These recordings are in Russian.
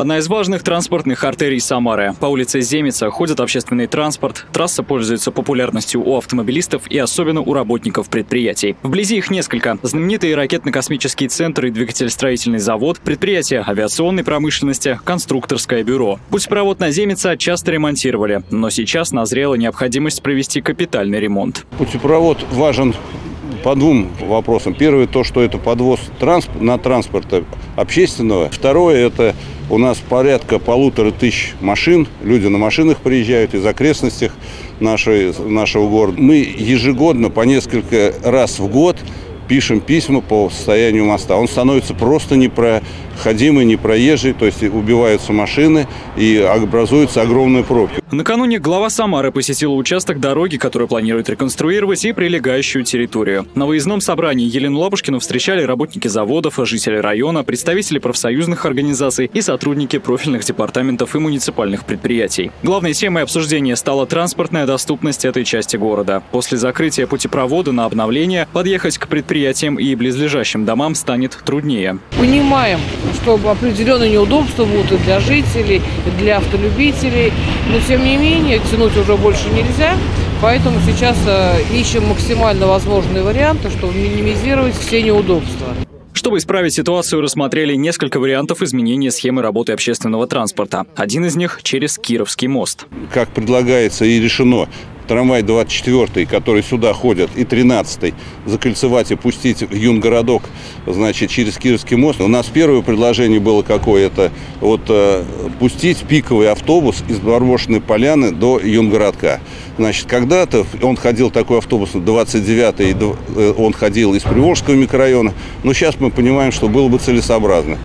Одна из важных транспортных артерий Самары. По улице Земица ходит общественный транспорт. Трасса пользуется популярностью у автомобилистов и особенно у работников предприятий. Вблизи их несколько. Знаменитый ракетно-космический центр и двигатель-строительный завод, предприятия авиационной промышленности, конструкторское бюро. Путепровод на Земица часто ремонтировали, но сейчас назрела необходимость провести капитальный ремонт. Путепровод важен по двум вопросам. Первое, то, что это подвоз трансп... на транспорта общественного. Второе, это у нас порядка полутора тысяч машин. Люди на машинах приезжают из окрестностей нашей, нашего города. Мы ежегодно по несколько раз в год пишем письма по состоянию моста. Он становится просто непроходимый, непроезжий, то есть убиваются машины и образуются огромные пробки. Накануне глава Самары посетила участок дороги, который планирует реконструировать, и прилегающую территорию. На выездном собрании Елену Лапушкину встречали работники заводов, жители района, представители профсоюзных организаций и сотрудники профильных департаментов и муниципальных предприятий. Главной темой обсуждения стала транспортная доступность этой части города. После закрытия путепровода на обновление подъехать к предприятиям и близлежащим домам станет труднее. Понимаем, что определенные неудобства будут и для жителей, и для автолюбителей, но тем не менее, тянуть уже больше нельзя, поэтому сейчас э, ищем максимально возможные варианты, чтобы минимизировать все неудобства. Чтобы исправить ситуацию, рассмотрели несколько вариантов изменения схемы работы общественного транспорта. Один из них через Кировский мост. Как предлагается и решено, трамвай 24, который сюда ходит, и 13 закольцевать и пустить в юнгородок, значит, через Кировский мост. У нас первое предложение было какое то вот э, пустить пиковый автобус из Барбошиной поляны до юнгородка. Значит, когда-то он ходил такой автобус 29 э, он ходил из Приволжского микрорайона, но сейчас мы понимаем, что было бы целесообразно.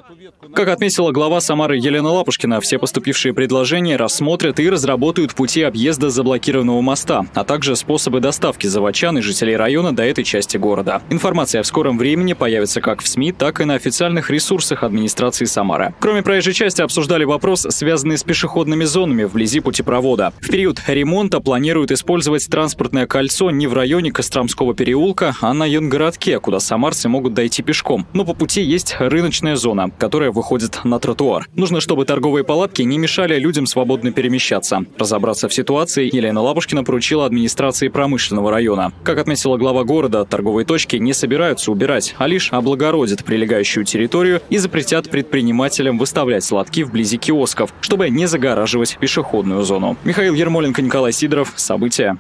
Как отметила глава Самары Елена Лапушкина, все поступившие предложения рассмотрят и разработают пути объезда заблокированного моста, а также способы доставки заводчан и жителей района до этой части города. Информация в скором времени появится как в СМИ, так и на официальных ресурсах администрации Самары. Кроме проезжей части, обсуждали вопрос, связанный с пешеходными зонами вблизи путепровода. В период ремонта планируют использовать транспортное кольцо не в районе Костромского переулка, а на Юнгородке, куда самарцы могут дойти пешком. Но по пути есть рыночная зона, которая выходит выходит на тротуар. Нужно, чтобы торговые палатки не мешали людям свободно перемещаться. Разобраться в ситуации Елена Лапушкина поручила администрации промышленного района. Как отметила глава города, торговые точки не собираются убирать, а лишь облагородят прилегающую территорию и запретят предпринимателям выставлять сладки вблизи киосков, чтобы не загораживать пешеходную зону. Михаил Ермоленко, Николай Сидоров. События.